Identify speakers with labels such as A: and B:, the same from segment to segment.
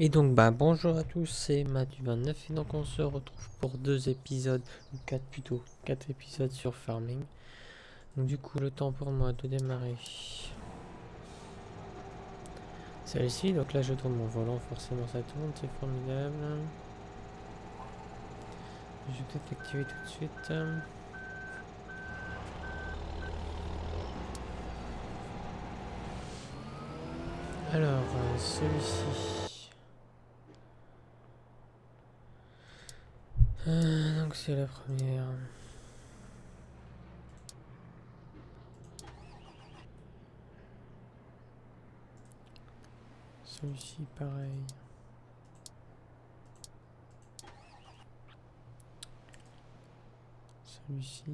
A: Et donc bah bonjour à tous, c'est Matu29 et donc on se retrouve pour deux épisodes, ou quatre plutôt, quatre épisodes sur Farming. Donc du coup le temps pour moi de démarrer celle-ci, donc là je tourne mon volant, forcément ça tourne, c'est formidable. Je vais peut-être l'activer tout de suite. Alors, euh, celui-ci. Euh, donc c'est la première. Celui-ci pareil. Celui-ci.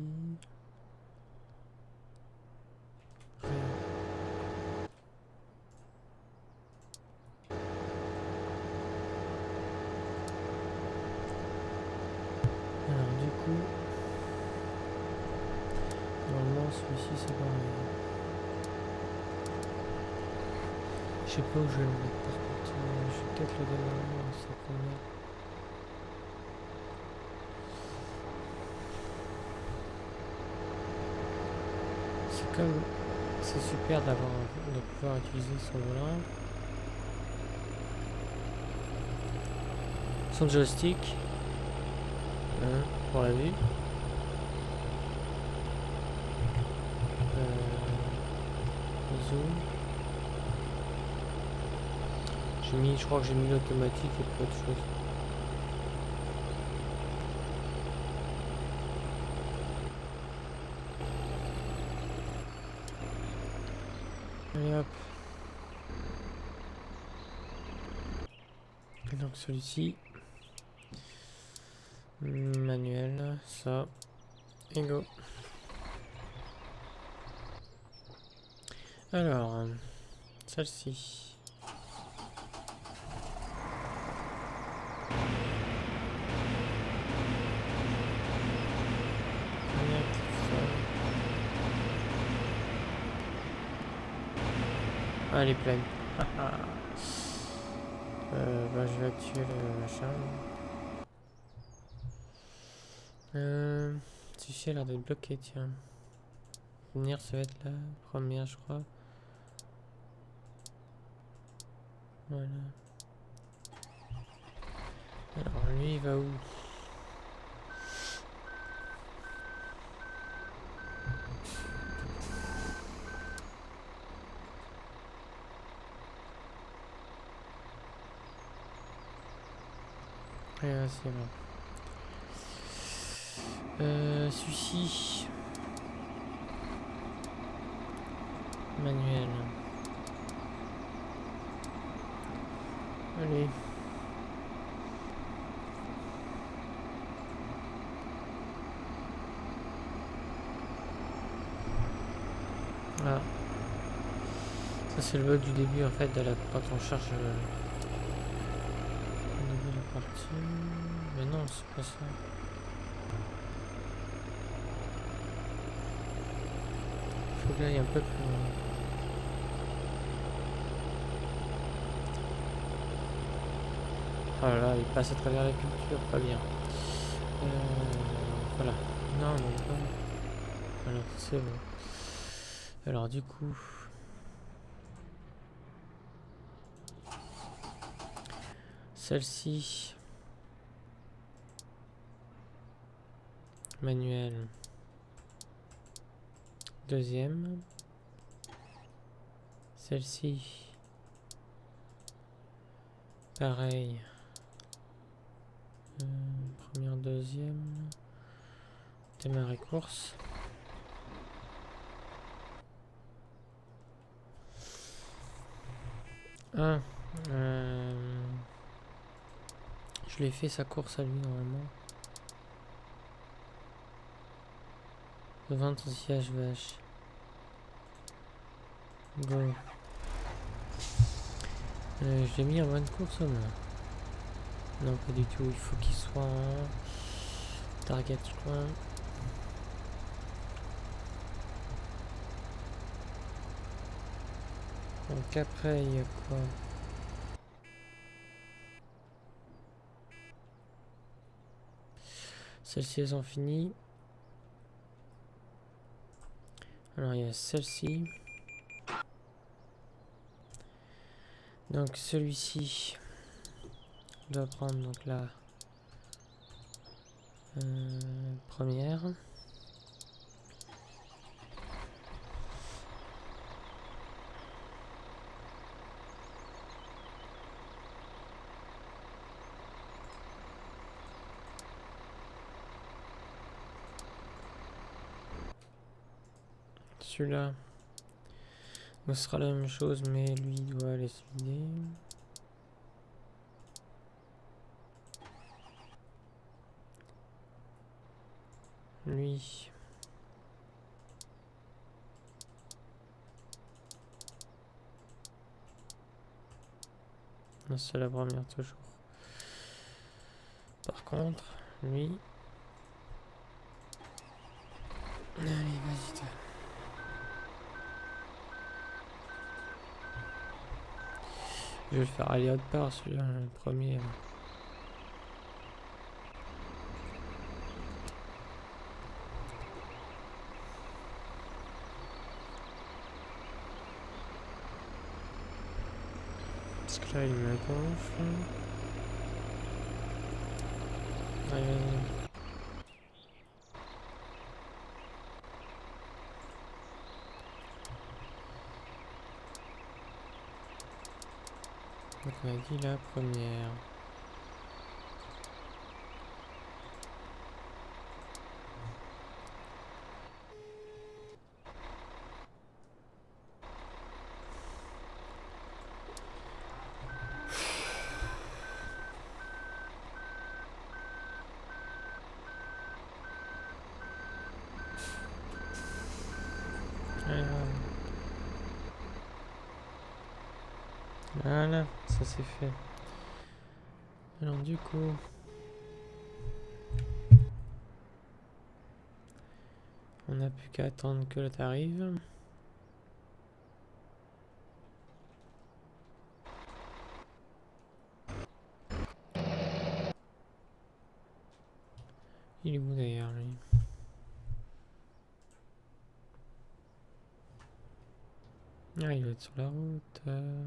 A: Celui-ci c'est pareil. Je sais pas où je vais le mettre par contre. Euh, je vais peut-être le démarrer sa. C'est comme c'est super d'avoir de pouvoir utiliser son volant. Son joystick hein, la vue. J'ai mis, je crois que j'ai mis l'automatique et pas autre chose. Hop. Et donc celui-ci. Manuel, ça. Et go. Alors, celle-ci. Ah, elle est pleine. euh, bah, je vais activer le machin. Euh, celui-ci a l'air d'être bloqué, tiens. Venir, ça va être la première, je crois. Voilà. Alors lui il va où? Ah, c'est bon. Euh, celui-ci. Manuel. Allez. Ah. Ça c'est le bug du début en fait de la quand on cherche la partie. Mais non, c'est pas ça. Faut que j'aille un peu plus. Oh là là, il passe à travers la culture, pas bien. Euh, voilà. Non, non, pas. Voilà, c'est bon. Alors du coup... Celle-ci... Manuel. Deuxième. Celle-ci. Pareil. Euh, première, deuxième. Démarrer course. Ah, je l'ai fait sa course à lui normalement. 20 aussi HVH. Bon. Euh, je l'ai mis en mode course hein, au moins. Non, pas du tout. Il faut qu'il soit target loin. Donc après, il y a quoi? Celles-ci, elles ont fini. Alors, il y a celle-ci. Donc, celui-ci doit prendre donc la euh, première. Celui-là, ce sera la même chose, mais lui doit les vider. Lui. C'est la première toujours. Par contre, lui. Allez, vas-y. Je vais le faire aller autre part, celui-là, le premier. Parce que là, il me gonfle. Donc on a dit la première. Voilà, ça c'est fait. Alors du coup... On n'a plus qu'à attendre que l'autre arrive. Il est où d'ailleurs lui? Ah il va être sur la route. Euh.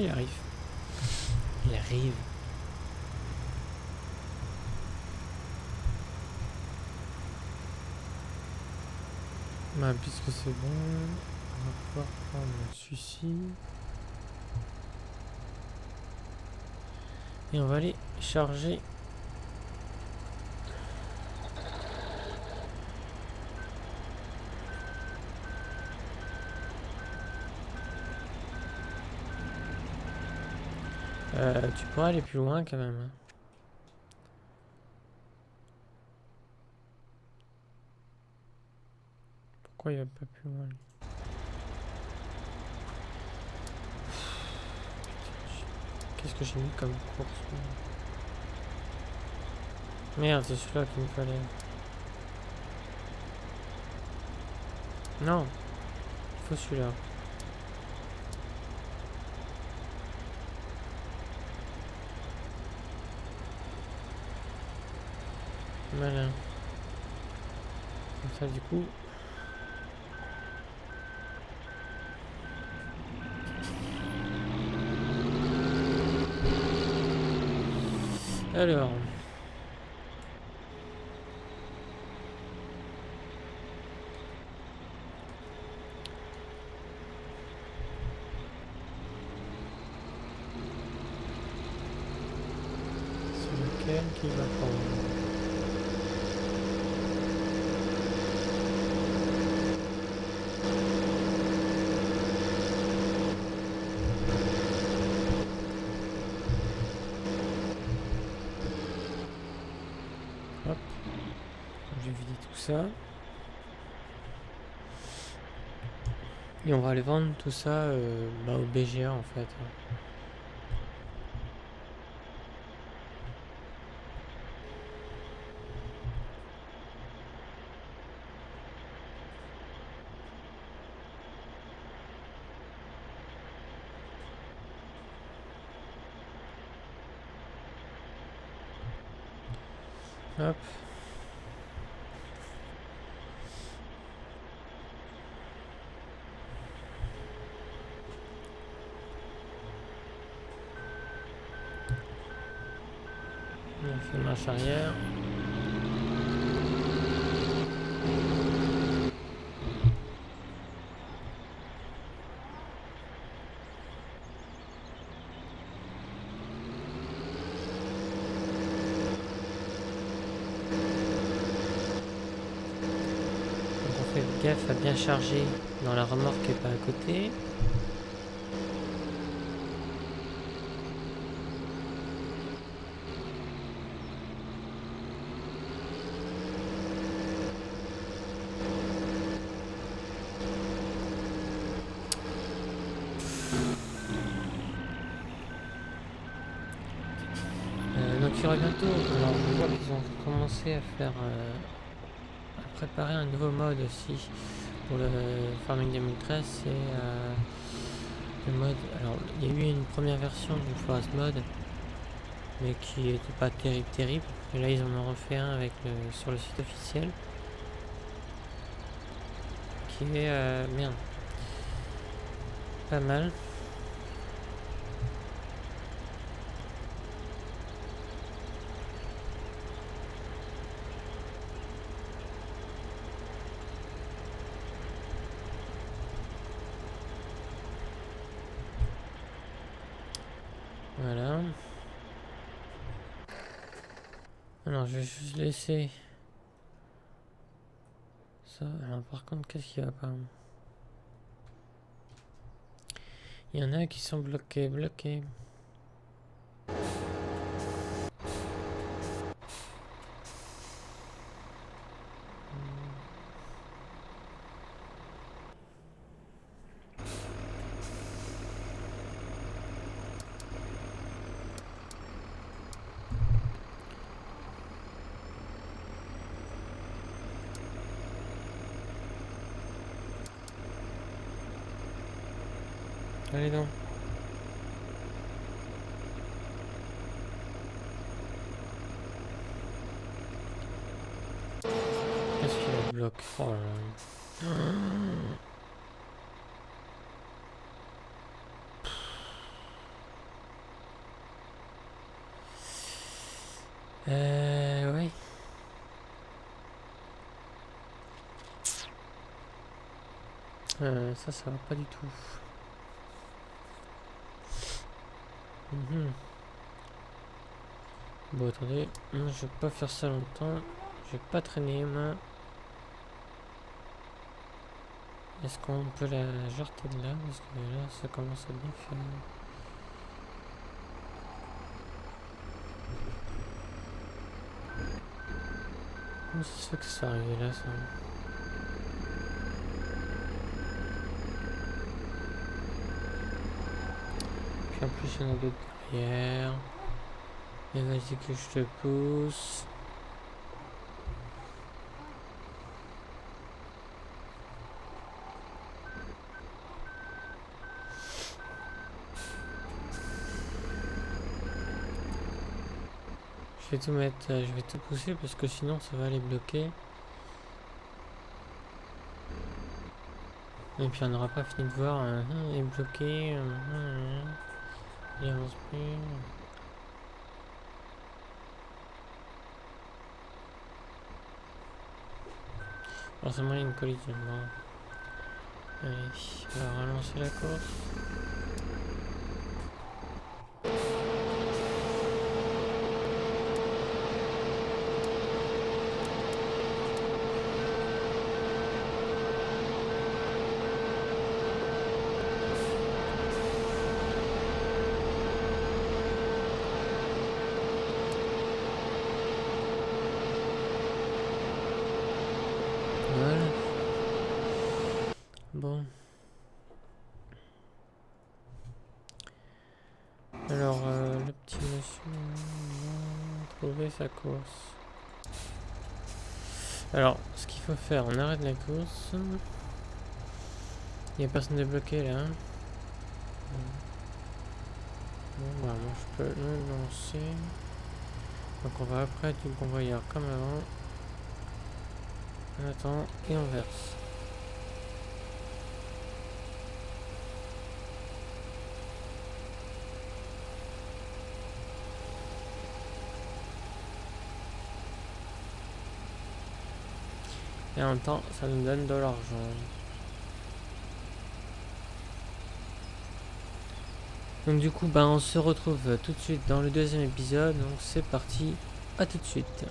A: Il arrive. Il arrive. Bah, puisque c'est bon, on va pouvoir prendre celui-ci. Et on va aller charger Euh, tu pourrais aller plus loin quand même. Hein. Pourquoi il va pas plus loin Qu'est-ce que j'ai mis comme course Merde, c'est celui-là qu'il me fallait. Non, il faut celui-là. Ça, du coup... Alors... C'est lequel qui va prendre Et on va aller vendre tout ça euh, bah, au BGA en fait. Hop. On fait marche arrière. Donc on fait gaffe à bien charger dans la remorque et pas à côté. Euh, donc il bientôt, alors ont commencé à faire, euh, préparer un nouveau mode aussi pour le Farming 2013, c'est euh, le mode, alors il y a eu une première version du Forest Mode, mais qui n'était pas terrible terrible, et là ils en ont refait un avec le, sur le site officiel, qui est, euh, merde, pas mal. Voilà. Alors, je vais juste laisser ça. Alors, par contre, qu'est-ce qui va pas Il y en a qui sont bloqués, bloqués. Allez donc. Qu'est-ce qu'il a bloqué Oh là là. Euh, oui. Euh, ça, ça va pas du tout. Mhm. Bon, attendez, je vais pas faire ça longtemps. Je vais pas traîner, moi. Est-ce qu'on peut la jeter de là? Parce que là, ça commence à bien faire. Comment ça se fait que ça soit arrivé là, ça? En plus, il y en a d'autres derrière. Et vas-y que je te pousse. Je vais tout mettre, euh, je vais tout pousser parce que sinon ça va les bloquer. Et puis on n'aura pas fini de voir, euh, il est bloqué, euh, euh, il avance plus. Forcément il y a une collision. Bon. Bon. Alors, le petit monsieur a trouvé sa course. Alors, ce qu'il faut faire, on arrête la course. Il n'y a personne de bloqué là. hein. Bon, bah, moi je peux le lancer. Donc on va après du convoyeur comme avant. On attend et on verse. Et en même temps, ça nous donne de l'argent. Donc du coup, ben, on se retrouve tout de suite dans le deuxième épisode. Donc c'est parti, à tout de suite.